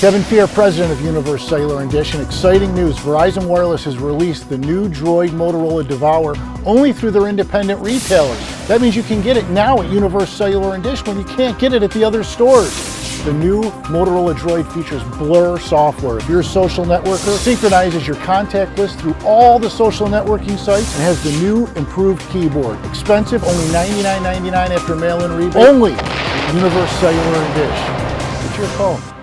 Kevin Fear, president of Universe Cellular and Dish, and exciting news. Verizon Wireless has released the new Droid Motorola Devour only through their independent retailers. That means you can get it now at Universe Cellular and Dish when you can't get it at the other stores. The new Motorola Droid features Blur software. If you're a social networker, synchronizes your contact list through all the social networking sites and has the new improved keyboard. Expensive, only $99.99 after mail-in rebate. Only Universe Cellular and Dish. It's your phone.